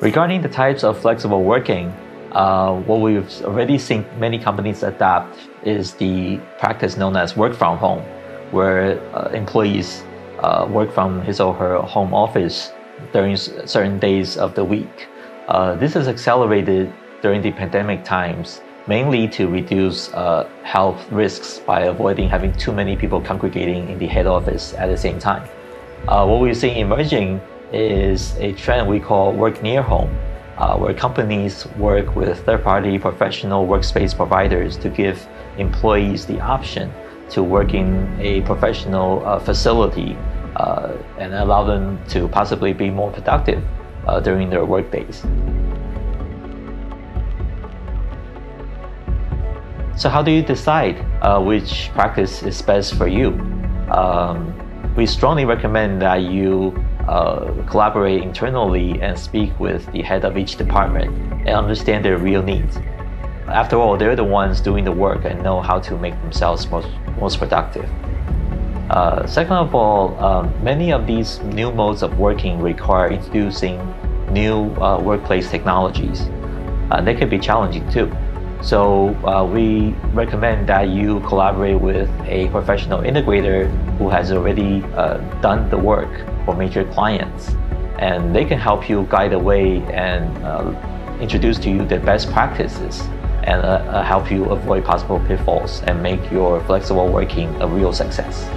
Regarding the types of flexible working, uh, what we've already seen many companies adopt is the practice known as work from home, where uh, employees uh, work from his or her home office during certain days of the week. Uh, this is accelerated during the pandemic times, mainly to reduce uh, health risks by avoiding having too many people congregating in the head office at the same time. Uh, what we're seeing emerging is a trend we call work near home, uh, where companies work with third party professional workspace providers to give employees the option to work in a professional uh, facility uh, and allow them to possibly be more productive uh, during their work days. So, how do you decide uh, which practice is best for you? Um, we strongly recommend that you collaborate internally and speak with the head of each department and understand their real needs. After all, they're the ones doing the work and know how to make themselves most, most productive. Uh, second of all, um, many of these new modes of working require introducing new uh, workplace technologies. Uh, they can be challenging too. So uh, we recommend that you collaborate with a professional integrator who has already uh, done the work for major clients, and they can help you guide the way and uh, introduce to you the best practices and uh, uh, help you avoid possible pitfalls and make your flexible working a real success.